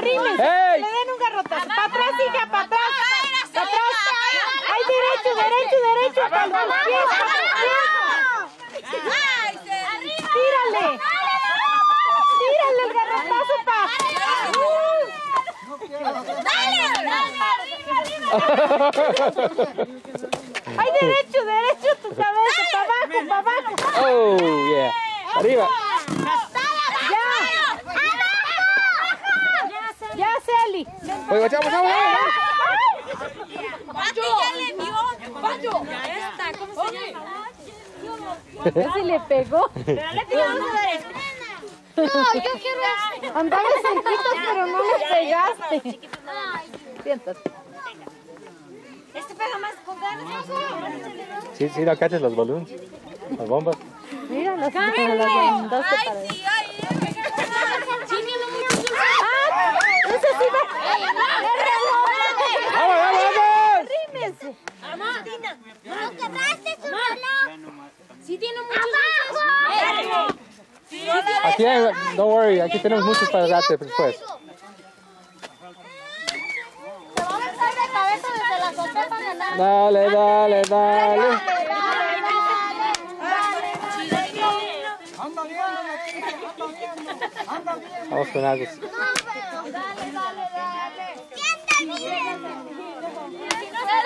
Le den un garrotazo. Para atrás, hija, para atrás. Para atrás. Ay, derecho, derecho, derecho. Para los pies, para los pies. Tírale. Tírale el garrotazo, pa. Ay, derecho, derecho, tu cabeza. Para abajo, para abajo. Oh, yeah. Arriba. Ya. Ya, Celi. Oye, vamos, vamos, vamos. Ya se le pegó. No, yo quiero este. Andaba pero no le pegaste. Siéntate. Este pega más con ganas. Sí, sí, no caches los balones. Las bombas. Mira, las, las mandaste para Ay, sí, ay, ay. Sí, tiene mucho ¡Ah! ¡Ese sí va! ¡Vamos, vamos, vamos! ¡Rímese! ¿No quebraste su tiene muchos ¡Abajo! Aquí, hay- don't worry, aquí tenemos muchos para darte después. Dale, dale, dale. Vamos con algo.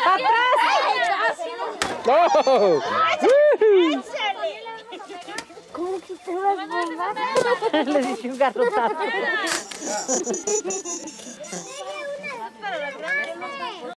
¡Para atrás! ¡No! Le dije un garrotazo.